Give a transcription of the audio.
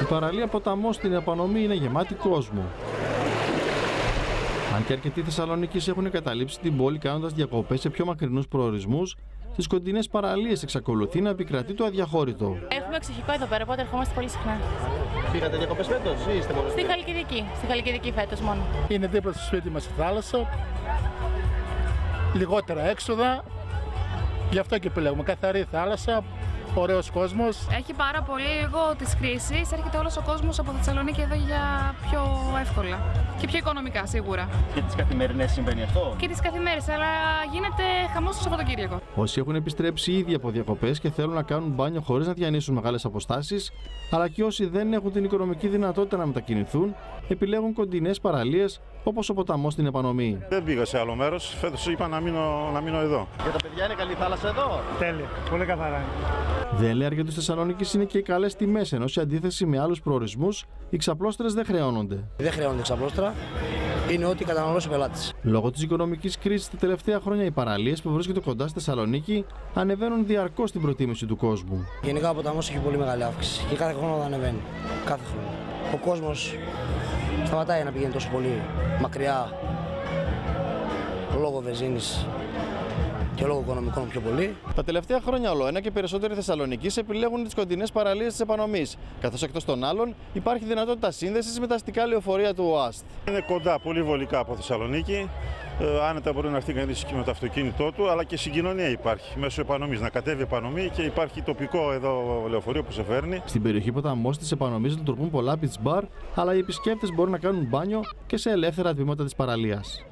Η παραλία ποταμός στην Επανομή είναι γεμάτη κόσμο. Αν και αρκετοί Θεσσαλονίκη έχουν εγκαταλείψει την πόλη κάνοντας διακοπές σε πιο μακρινούς προορισμούς, στις κοντινές παραλίες εξακολουθεί να επικρατεί το αδιαχώρητο. Έχουμε εξοχικό εδώ πέρα, οπότε ερχόμαστε πολύ συχνά. Πήγατε διακοπές φέτος ή είστε μόνο Στη Χαλκιδική. Στη Χαλκιδική φέτος μόνο. Είναι δίπλα στο σπίτι μας η θάλασσα. Λιγότερα έξοδα. Γι' αυτό και επιλέγουμε. Καθαρή θάλασσα, ωραίος κόσμος. Έχει πάρα πολύ λίγο της κρίση. Έρχεται όλος ο κόσμος από Θεσσαλονίκη εδώ για πιο εύκολα και πιο οικονομικά σίγουρα. Και τις καθημερινές συμβαίνει αυτό; Και τις καθημέρε, αλλά γίνεται χαμός το Σαββατοκύριακο. Όσοι έχουν επιστρέψει ήδη από διακοπές και θέλουν να κάνουν μπάνιο χωρίς να διανύσουν μεγάλες αποστάσεις, αλλά και όσοι δεν έχουν την οικονομική δυνατότητα να μετακινηθούν, επιλέγουν κοντινές παραλίες όπως ο ποταμός στην Επανομή. Δεν πήγα σε άλλο μέρος. Φέτος είπα να μείνω, να μείνω εδώ. Για τα παιδιά είναι καλή θάλασσα εδώ; Τέλεια. Πολύ καθαρά. Δεν λέει για του Θεσσαλονίκης είναι και οι καλές τιμές, ενώ σε αντίθεση με άλλους προορισμούς, οι ξαπλώστρες δεν χρεώνονται. Δεν χρεώνεται ξαπλώστρα. Είναι ό,τι καταναλώσει ο πελάτης. Λόγω της οικονομικής κρίσης τα τελευταία χρόνια, οι παραλίες που βρίσκονται κοντά στη Θεσσαλονίκη ανεβαίνουν διαρκώς στην προτίμηση του κόσμου. Γενικά ο ποταμός έχει πολύ μεγάλη αύξηση και κάθε χρόνο θα ανεβαίνει. Κάθε χρόνο. Ο κόσμος σταματάει να πηγαίνει τόσο πολύ μακριά. Λόγω βενζίνης και λόγω οικονομικών πιο πολύ. Τα τελευταία χρόνια, όλο ένα και περισσότεροι Θεσσαλονίκη επιλέγουν τις κοντινές παραλίες της Επανομής, καθώς εκτός των άλλων υπάρχει δυνατότητα σύνδεσης με τα αστικά λεωφορεία του ΟΑΣΤ. Είναι κοντά, πολύ βολικά από Θεσσαλονίκη. Ε, άνετα μπορεί να έρθει κανείς και με το αυτοκίνητό του, αλλά και συγκοινωνία υπάρχει μέσω επανομής. Να κατέβει επανομή και υπάρχει τοπικό εδώ λεωφορείο που σε φέρνει. Στην περιοχή ποταμός της Επανομής λειτουργούν πολλά beach bar, αλλά οι επισκέπτες μπορούν να κάνουν μπάνιο και σε ελεύθερα τμήματα της παραλίας.